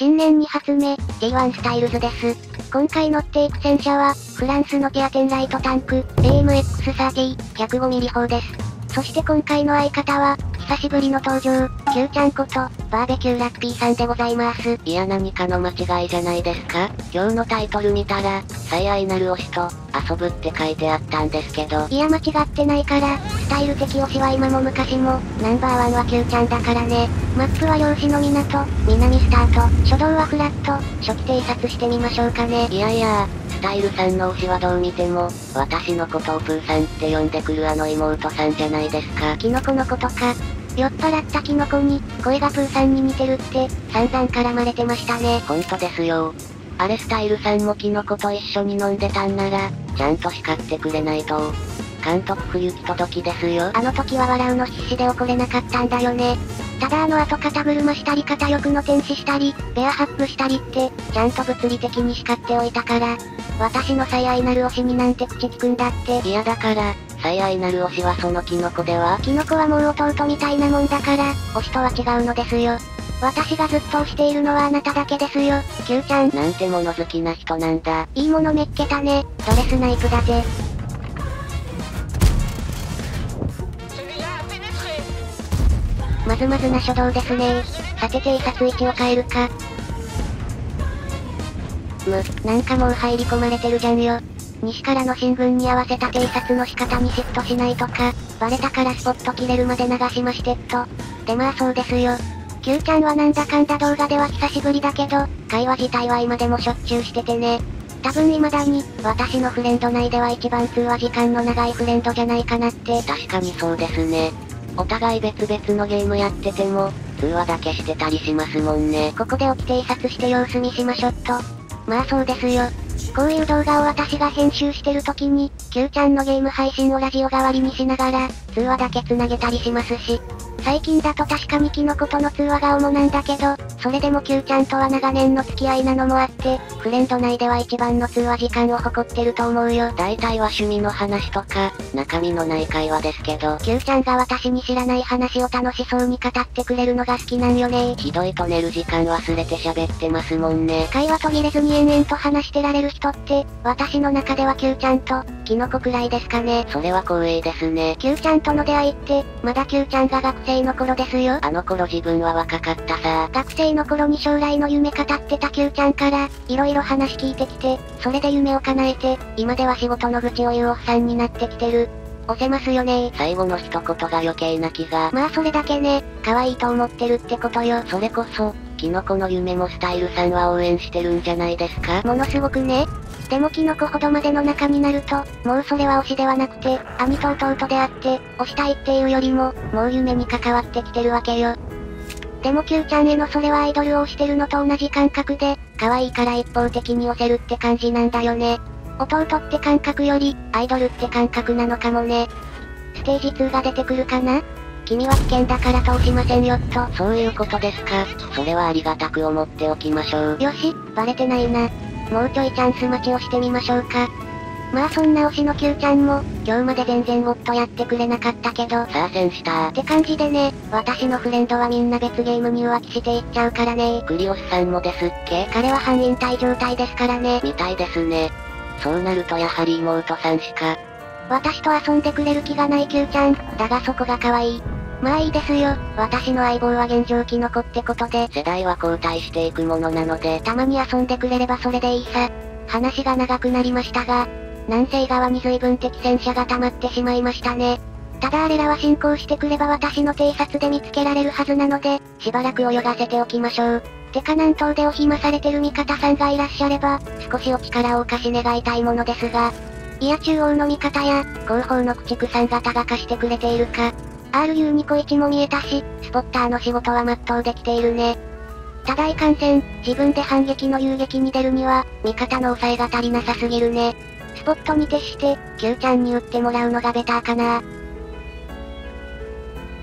新年2発目、G1 スタイルズです。今回乗っていく戦車は、フランスのテアテンライトタンク、AMX30、105mm 砲です。そして今回の相方は、久しぶりの登場、Q ちゃんこと、バーベキューラッピーさんでございます。いや何かの間違いじゃないですか？今日のタイトル見たら、最愛なる推しと、遊ぶって書いてあったんですけど、いや間違ってないから、スタイル的推しは今も昔も、ナンバーワンは Q ちゃんだからね。マップは漁師の港、南スタート、初動はフラット、初期偵察してみましょうかね。いやいやスタイルさんの推しはどう見ても、私のことをプーさんって呼んでくるあの妹さんじゃないですか。キノコのことか。酔っ払ったキノコに、声がプーさんに似てるって、散々絡まれてましたね。ほんとですよ。あれスタイルさんもキノコと一緒に飲んでたんなら、ちゃんと叱ってくれないと。監督不行き届きですよ。あの時は笑うの必死で怒れなかったんだよね。ただあの後肩車したり肩欲の天使したり、ベアハップしたりって、ちゃんと物理的に叱っておいたから、私の最愛なる推しになんて口聞くんだって。いやだから、最愛なる推しはそのキノコではキノコはもう弟みたいなもんだから、推しとは違うのですよ。私がずっと推しているのはあなただけですよ、Q ちゃん。なんて物好きな人なんだ。いいものめっけたね。ドレスナイプだぜ。まずまずな初動ですねさて偵察位置を変えるか。む、なんかもう入り込まれてるじゃんよ。西からの進軍に合わせた偵察の仕方にシフトしないとか、バレたからスポット切れるまで流しましてっと。でまあそうですよ。Q ちゃんはなんだかんだ動画では久しぶりだけど、会話自体は今でもしょっちゅうしててね。多分未だに、私のフレンド内では一番通話時間の長いフレンドじゃないかなって。確かにそうですね。お互い別々のゲームやってても、通話だけしてたりしますもんね。ここで起き偵察して様子見しましょっと。まあそうですよ。こういう動画を私が編集してる時に、Q ちゃんのゲーム配信をラジオ代わりにしながら、通話だけ繋げたりしますし、最近だと確かにキノコとの通話が主なんだけど、それでも Q ちゃんとは長年の付き合いなのもあって、フレンド内では一番の通話時間を誇ってると思うよ。大体は趣味の話とか、中身のない会話ですけど、Q ちゃんが私に知らない話を楽しそうに語ってくれるのが好きなんよね。ひどいと寝る時間忘れて喋ってますもんね。会話途切れずに延々と話してられる人って、私の中では Q ちゃんと、キノコくらいですかね。それは光栄ですね。Q ちゃんとの出会いって、まだ Q ちゃんが学生の頃ですよ。あの頃自分は若かったさ。学生の頃に将来の夢語ってた Q ちゃんから、いろいろ話聞いてきて、それで夢を叶えて、今では仕事の愚痴を言うおっさんになってきてる。押せますよね最後の一言が余計な気が。まあそれだけね、可愛いと思ってるってことよ。それこそ、キノコの夢もスタイルさんは応援してるんじゃないですか？ものすごくね。でもキノコほどまでの仲になると、もうそれは推しではなくて、兄と弟であって、推したいっていうよりも、もう夢に関わってきてるわけよ。でも Q ちゃんへのそれはアイドルを推してるのと同じ感覚で、可愛いから一方的に推せるって感じなんだよね。弟って感覚より、アイドルって感覚なのかもね。ステージ2が出てくるかな？君は危険だから通しませんよっと。そういうことですか。それはありがたく思っておきましょう。よし、バレてないな。もうちょいチャンス待ちをしてみましょうか。まあそんな推しの Q ちゃんも、今日まで全然ゴッとやってくれなかったけど、さあ戦したって感じでね、私のフレンドはみんな別ゲームに浮気していっちゃうからねクリオスさんもですっけ？彼は半引退状態ですからね。みたいですね。そうなるとやはり妹さんしか。私と遊んでくれる気がない Q ちゃん、だがそこが可愛い。まあいいですよ、私の相棒は現状キノコってことで、世代は交代していくものなので、たまに遊んでくれればそれでいいさ。話が長くなりましたが、南西側に随分敵戦車が溜まってしまいましたね。ただあれらは進行してくれば私の偵察で見つけられるはずなので、しばらく泳がせておきましょう。てか南東でお暇されてる味方さんがいらっしゃれば、少しお力をお貸し願いたいものですが、いや中央の味方や、後方の駆逐さん方が貸してくれているか。RU ニコ1も見えたし、スポッターの仕事は全うできているね。ただいかんせん、自分で反撃の遊撃に出るには、味方の抑えが足りなさすぎるね。スポットに徹して、Q ちゃんに撃ってもらうのがベターかな。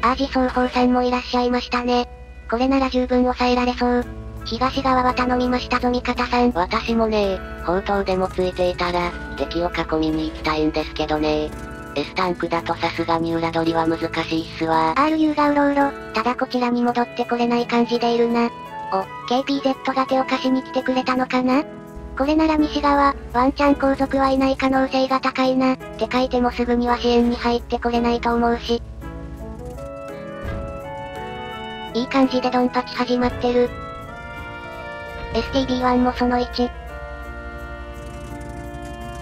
アージ双方さんもいらっしゃいましたね。これなら十分抑えられそう。東側は頼みましたぞ味方さん。私もね砲塔でもついていたら、敵を囲みに行きたいんですけどね S タンクだとさすがに裏取りは難しいっすわ。RU がうろうろ、ただこちらに戻ってこれない感じでいるな。お、KPZ が手を貸しに来てくれたのかな？これなら西側、ワンチャン後続はいない可能性が高いな、って書いてもすぐには支援に入ってこれないと思うし。いい感じでドンパチ始まってる。STB1 もその1。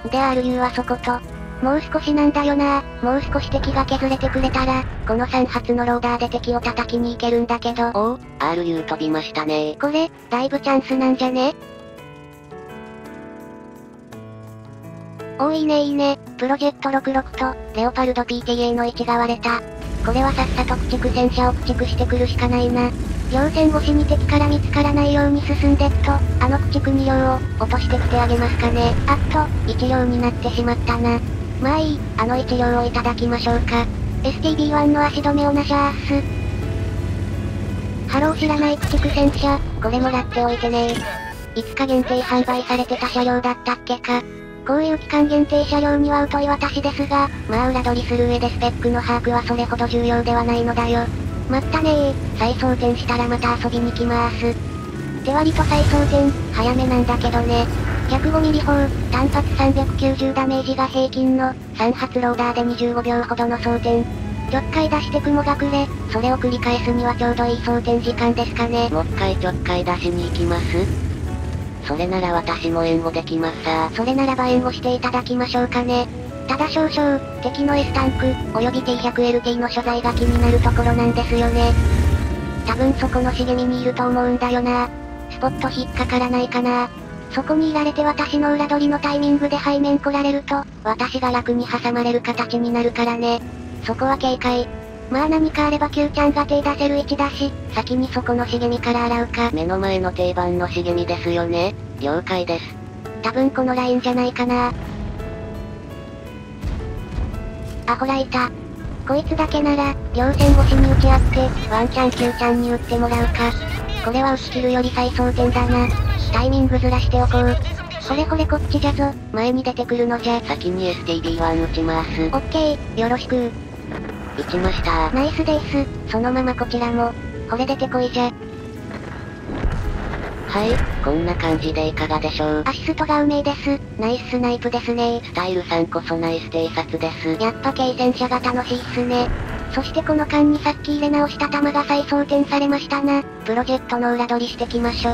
で RU はそこと、もう少しなんだよなもう少し敵が削れてくれたら、この3発のローダーで敵を叩きに行けるんだけど。おお、RU 飛びましたねこれ、だいぶチャンスなんじゃね？おいいねいいね、プロジェット66と、レオパルド PTA の位置が割れた。これはさっさと駆逐戦車を駆逐してくるしかないな。両線越しに敵から見つからないように進んでっと、あの駆逐2両を、落としてきてあげますかね。あっと、1両になってしまったな。まあいい、あの1両をいただきましょうか。STB1 の足止めをなしゃーす。ハロー知らない駆逐戦車、これもらっておいてねいつか限定販売されてた車両だったっけか。こういう期間限定車両には疎い私ですが、まあ裏取りする上でスペックの把握はそれほど重要ではないのだよ。まったねー、再装填したらまた遊びに来まーす。手割と再装填、早めなんだけどね。105ミリ砲、単発390ダメージが平均の、3発ローダーで25秒ほどの装填。ちょっかい出して雲がくれ、それを繰り返すにはちょうどいい装填時間ですかね。もっかいちょっかい出しに行きますそれなら私も援護できますさそれならば援護していただきましょうかね。ただ少々、敵の S タンク、及び T100LT の所在が気になるところなんですよね。多分そこの茂みにいると思うんだよな。スポット引っかからないかな。そこにいられて私の裏取りのタイミングで背面来られると、私が楽に挟まれる形になるからね。そこは警戒。まあ何かあれば Q ちゃんが手出せる位置だし、先にそこの茂みから洗うか。目の前の定番の茂みですよね。了解です。多分このラインじゃないかな。あほらいた。こいつだけなら、両線越しに打ち合って、ワンチャン Q ちゃんに打ってもらうか。これは打ち切るより再装填だな。タイミングずらしておこう。ほれほれこっちじゃぞ、前に出てくるのじゃ。先に STB1 打ちます。オッケー、よろしく打ちましたナイスです。そのままこちらも。これ出てこいじゃ。はい、こんな感じでいかがでしょう？アシストがうめいです。ナイススナイプですねスタイルさんこそナイス偵察です。やっぱ軽戦車が楽しいっすね。そしてこの間にさっき入れ直した弾が再装填されましたな。プロジェクトの裏取りしてきましょ。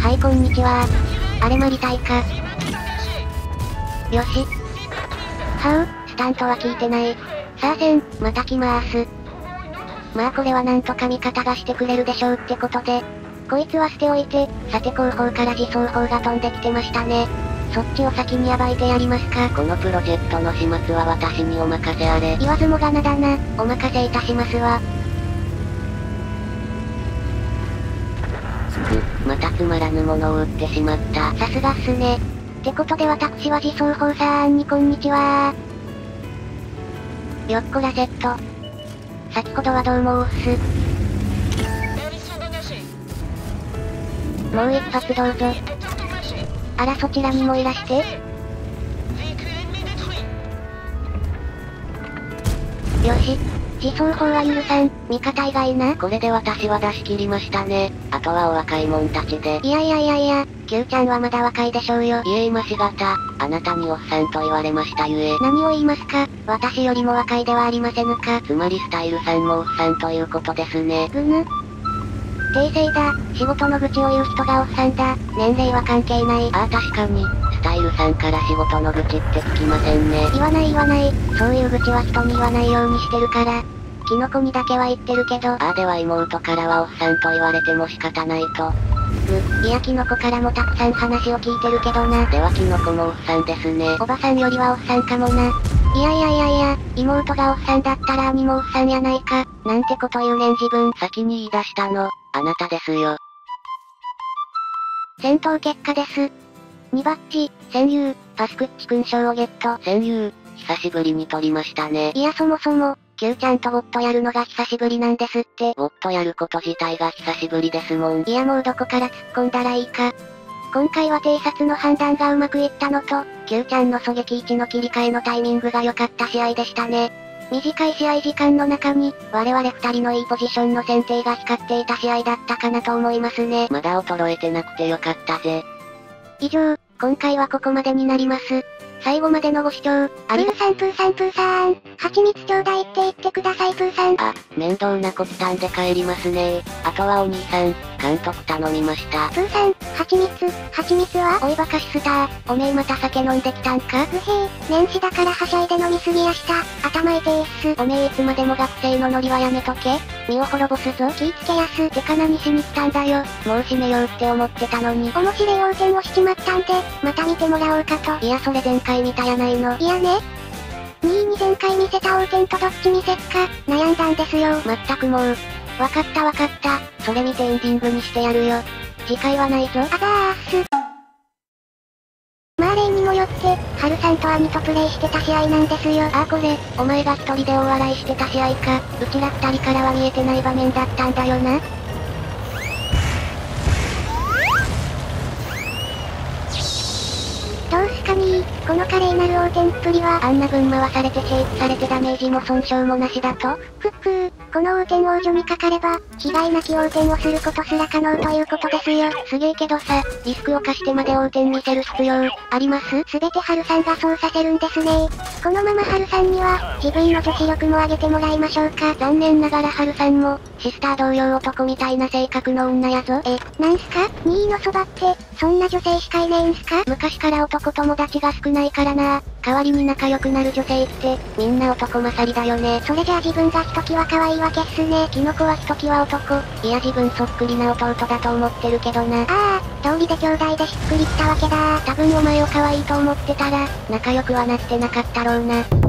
はいこんにちは。あれまりたいか。よし。はう、スタントは効いてない。さあせん、また来まーす。まあこれはなんとか味方がしてくれるでしょうってことで。こいつは捨ておいて、さて後方から自走砲が飛んできてましたね。そっちを先に暴いてやりますか。このプロジェクトの始末は私にお任せあれ。言わずもがなだな、お任せいたしますわ。く、またつまらぬものを売ってしまった。さすがっすね。ってことで私は自走砲さーんにこんにちはよっこらセット。先ほどはどうもおっす。もう一発どうぞ。あらそちらにもいらして。よし。自走砲は許さん、味方以外な。これで私は出し切りましたね。あとはお若いもんたちで。いやいやいやいや、Q ちゃんはまだ若いでしょうよ。いえ今しがた、あなたにおっさんと言われましたゆえ。何を言いますか私よりも若いではありませぬか。つまりスタイルさんもおっさんということですね。ぐぬ。訂正だ。仕事の愚痴を言う人がおっさんだ。年齢は関係ない。ああ確かに、スタイルさんから仕事の愚痴って聞きませんね。言わない言わない。そういう愚痴は人に言わないようにしてるから。キノコにだけは言ってるけど。ああでは妹からはおっさんと言われても仕方ないと。ぐ、いやキノコからもたくさん話を聞いてるけどな。ではキノコもおっさんですね。おばさんよりはおっさんかもな。いやいやいやいや、妹がおっさんだったら兄もおっさんやないか。なんてこと言うねん自分。先に言い出したの、あなたですよ。戦闘結果です。2バッチ、戦友、パスクッチ勲章をゲット。戦友、久しぶりに撮りましたね。いやそもそも、Q ちゃんとボットやるのが久しぶりなんですって。ボットやること自体が久しぶりですもん。いやもうどこから突っ込んだらいいか。今回は偵察の判断がうまくいったのと、Q ちゃんの狙撃位置の切り替えのタイミングが良かった試合でしたね。短い試合時間の中に、我々二人のいいポジションの選定が光っていた試合だったかなと思いますね。まだ衰えてなくてよかったぜ。以上、今回はここまでになります。最後までのご視聴、ありがとう。プーさんプーさんプーさん。蜂蜜ちょうだいって言ってくださいプーさん。あ、面倒なこったんで帰りますねあとはお兄さん、監督頼みました。プーさん、蜂蜜、蜂蜜はおいバカシスター。おめえまた酒飲んできたんか？うへえ、年始だからはしゃいで飲みすぎやした。頭痛えっす。おめえいつまでも学生のノリはやめとけ。身を滅ぼすぞ。気ぃつけやす。てか何しに来たんだよ。もう閉めようって思ってたのに。面白い横転をしちまったんで、また見てもらおうかと。いやそれ前回見たやないの。いやね。2位に前回見せた横転とどっち見せっか、悩んだんですよ。まったくもう。わかったわかった。それ見てエンディングにしてやるよ。次回はないぞ。あざーす。マーレーンにもよって、ハルさんと兄とプレイしてた試合なんですよ。ああこれ、お前が一人で大笑いしてた試合か。うちら二人からは見えてない場面だったんだよな。この華麗なる横転っぷりはあんな分回されてシェイプされてダメージも損傷もなしだと？ふっふー、この横転王女にかかれば、被害なき横転をすることすら可能ということですよ。すげえけどさ、リスクを課してまで横転見せる必要、あります？すべてハルさんがそうさせるんですねこのままハルさんには、自分の女子力も上げてもらいましょうか。残念ながらハルさんも、シスター同様男みたいな性格の女やぞ。え、なんすか ?2 位のそばって、そんな女性しかいねえんすか？昔から男友達が少ないからな代わりに仲良くなる女性って、みんな男勝りだよね。それじゃあ自分がひときわ可愛いわけっすね。キノコはひときわ男。いや自分そっくりな弟だと思ってるけどな。ああ、道理で兄弟でしっくりきたわけだ多分お前を可愛いと思ってたら、仲良くはなってなかったろうな。